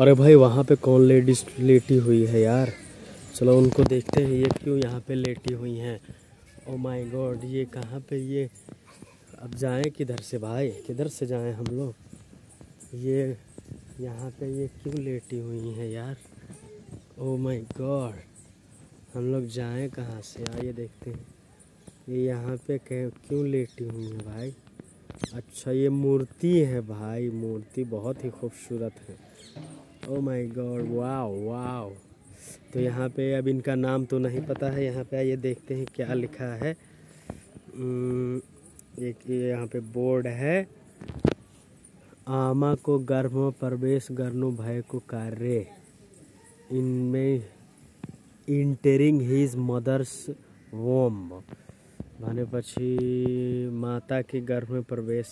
अरे भाई, वहाँ पे कौन लेडीज़ लेटी हुई है यार? चलो उनको देखते हैं, ये क्यों यहाँ पे लेटी हुई हैं? ओ माय गॉड ये कहाँ पे ये? अब जाएँ किधर से भाई? किधर से जाएँ हम लोग? ये यहाँ पे ये क्यों लेटी हुई हैं यार? ओ माय गॉड हम लोग जाएँ कहाँ से? आइए देखते हैं। ये यहाँ पे क्यों लेटी हुई हैं भाई? अच्छा ये मूर्ति है भाई, मूर्ति बहुत ही खूबसूरत है। Oh my God wow wow तो यहाँ पे अब इनका नाम तो नहीं पता है, यहाँ पे आइए देखते हैं क्या लिखा है। एक यहाँ पे बोर्ड है। आमा को गर्भ प्रवेश गर्नु भएको कार्य। इनमें इंटरिंग हिज मदर्स वोम भनेपछि माता के गर्भ में प्रवेश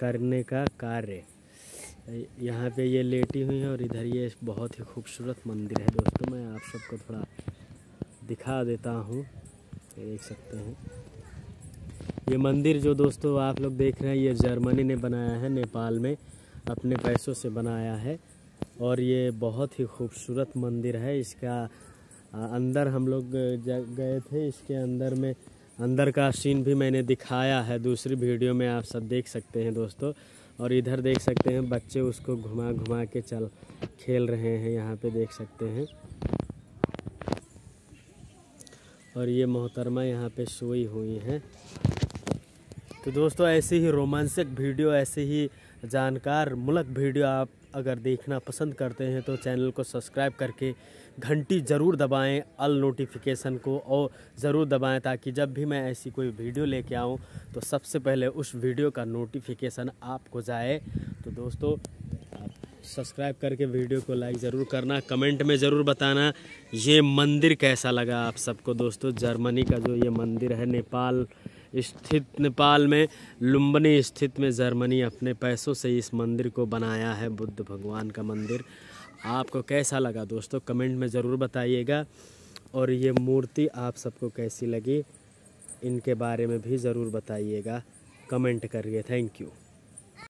करने का कार्य। यहाँ पे ये लेटी हुई है और इधर ये बहुत ही खूबसूरत मंदिर है दोस्तों। मैं आप सबको थोड़ा दिखा देता हूँ। देख सकते हैं। ये मंदिर जो दोस्तों आप लोग देख रहे हैं, ये जर्मनी ने बनाया है, नेपाल में अपने पैसों से बनाया है। और ये बहुत ही खूबसूरत मंदिर है। इसका अंदर हम लोग गए थे। इसके अंदर में अंदर का सीन भी मैंने दिखाया है, दूसरी वीडियो में आप सब देख सकते हैं दोस्तों। और इधर देख सकते हैं, बच्चे उसको घुमा घुमा के चल, खेल रहे हैं, यहाँ पे देख सकते हैं। और ये मोहतरमा यहाँ पे सोई हुई हैं। तो दोस्तों, ऐसे ही रोमांचक वीडियो ऐसे ही जानकार, मुलक वीडियो आप अगर देखना पसंद करते हैं तो चैनल को सब्सक्राइब करके घंटी ज़रूर दबाएँ, अल नोटिफिकेशन को और ज़रूर दबाएँ ताकि जब भी मैं ऐसी कोई वीडियो लेके आऊँ तो सबसे पहले उस वीडियो का नोटिफिकेशन आपको जाए। तो दोस्तों सब्सक्राइब करके वीडियो को लाइक ज़रूर करना, कमेंट में ज़रूर बताना, ये मंदिर कैसा लगा आप सबको? दोस्तों, जर्मनी का जो ये मंदिर है, नेपाल स्थित नेपाल में, लुम्बनी स्थित में जर्मनी अपने पैसों से इस मंदिर को बनाया है, बुद्ध भगवान का मंदिर। आपको कैसा लगा दोस्तों? कमेंट में ज़रूर बताइएगा। और ये मूर्ति आप सबको कैसी लगी, इनके बारे में भी ज़रूर बताइएगा। कमेंट करिए। Thank you.